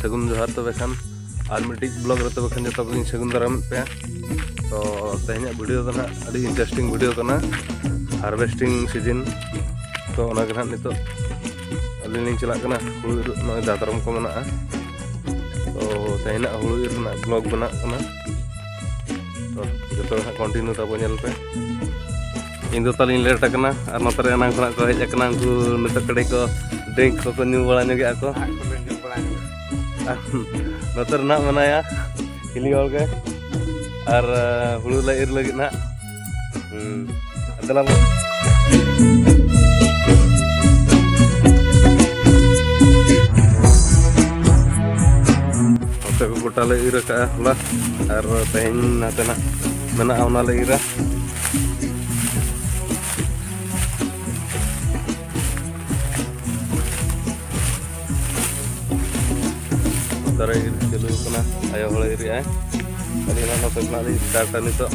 ᱥᱟᱹᱜᱩᱱ ᱡᱚᱦᱟᱨ ᱛᱚᱵᱮ ᱠᱷᱟᱱ ᱟᱨ ᱢᱤᱫᱴᱤᱡ ᱵᱞᱚᱜ ᱨᱮ ᱛᱚᱵᱮ ᱠᱷᱟᱱ ᱡᱚᱛᱚ ᱠᱚᱞᱤᱧ ᱥᱟᱹᱜᱩᱱ ᱫᱟᱨᱟᱢᱮᱫ ᱯᱮᱭᱟ ᱛᱚ ᱛᱮᱦᱮᱧᱟᱜ ᱵᱷᱤᱰᱤᱭᱳ ᱫᱚ ᱱᱟᱦᱟᱜ ᱟᱹᱰᱤ ᱤᱱᱴᱟᱨᱮᱥᱴᱤᱝ ᱵᱷᱤᱰᱤᱭᱳ ᱠᱟᱱᱟ ᱦᱟᱨᱵᱷᱮᱥᱴᱤᱝ ᱥᱤᱡᱤᱱ ᱛᱚ ᱚᱱᱟᱜᱮ ᱱᱟᱦᱟᱜ ᱱᱤᱛᱚᱜ ᱟᱹᱞᱤᱧ ᱞᱤᱧ ᱪᱟᱞᱟᱜ ᱠᱟᱱᱟ ᱦᱩᱲᱩ ᱤᱨᱚᱜ ᱱᱚᱜᱼᱚᱭ ᱫᱟᱛᱨᱚᱢ ᱠᱚ ᱢᱮᱱᱟᱜᱼᱟ ᱛᱚ ᱛᱮᱦᱮᱧᱟᱜ ᱦᱩᱲᱩ ᱤᱨ ᱨᱮᱱᱟᱜ ᱵᱞᱚᱜ ᱵᱮᱱᱟᱜ ᱠᱟᱱᱟ ᱛᱚ ᱡᱚᱛᱚ ᱱᱟᱦᱟᱜ ᱠᱚᱱᱴᱤᱱᱤᱭᱩ ᱛᱟᱵᱚ ᱧᱮᱞ ᱯᱮ ᱤᱧ ᱫᱚ ᱛᱟᱹᱞᱤᱧ ᱞᱮᱴ ᱟᱠᱟᱱᱟ ᱟᱨ ᱱᱚᱛᱮ ᱨᱮ ᱮᱱᱟᱝ ᱠᱷᱚᱱᱟᱜ ᱠᱚ ᱦᱮᱡ ᱟᱠᱟᱱᱟ ᱩᱱᱠᱩ ᱱᱤᱛᱚᱜ ᱠᱟᱹᱴᱤᱡ ᱠᱚ ᱰᱨᱤᱝᱠ ᱠᱚᱠᱚ ᱧᱩ ᱵᱟᱲᱟ ᱧᱚᱜᱮᱜᱼᱟ ᱠᱚ Nah, nak mana ya? Ini oke. Ar hulu eh, lahir lagi nak. Hmm. Antelah. Oke, kita lahir ke ah, lah. Ar eh, pengen nak mana awal lahir lah. Ah. antara ini dulu kena ayo ya. ini eh ini nanti kita akan itu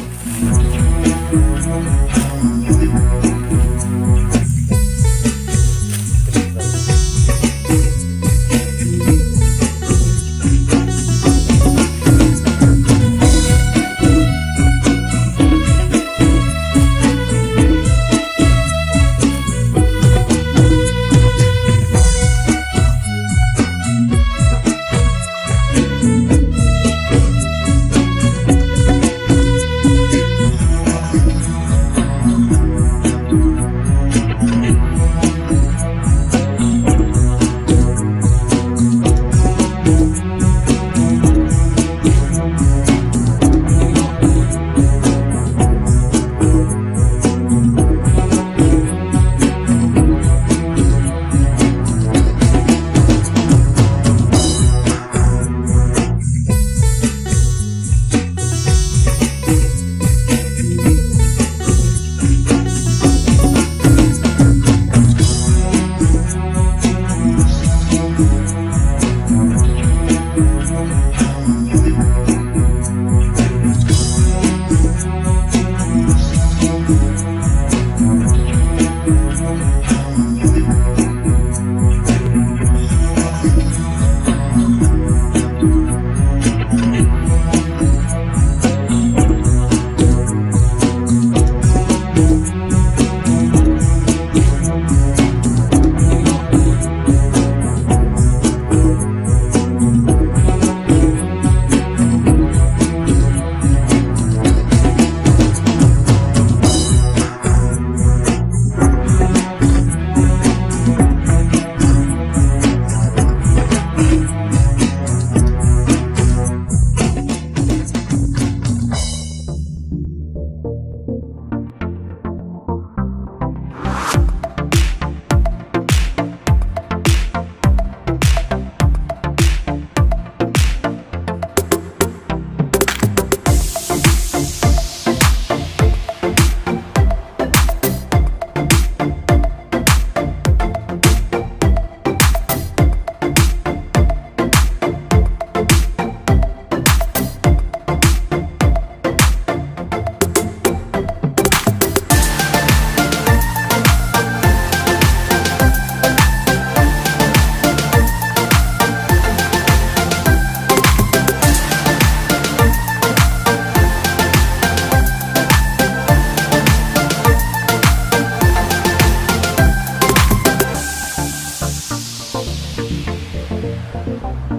Thank you.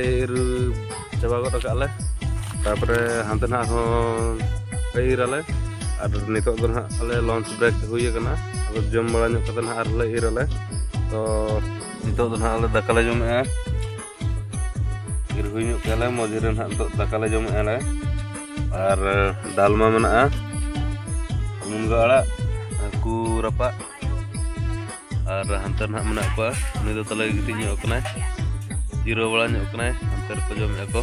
air coba kok agak leh tapi hantu nak kok air ada nih tuh tuh leh break huye ya kena agak jam malanya kata nak leh to nih tuh tuh leh dakal jam eh air e. mau jiran hantu dakal jam eh ar dalma mana ah mungga ada aku rapa ar hantu nak mana apa nih tuh telah gitu ᱡᱤᱨᱟᱹᱣ ᱵᱟᱲᱟ ᱧᱚᱜ ᱠᱟᱱᱟᱭ ᱚᱱᱛᱮ ᱨᱮᱠᱚ ᱡᱚᱢᱮᱫᱼᱟ ᱠᱚ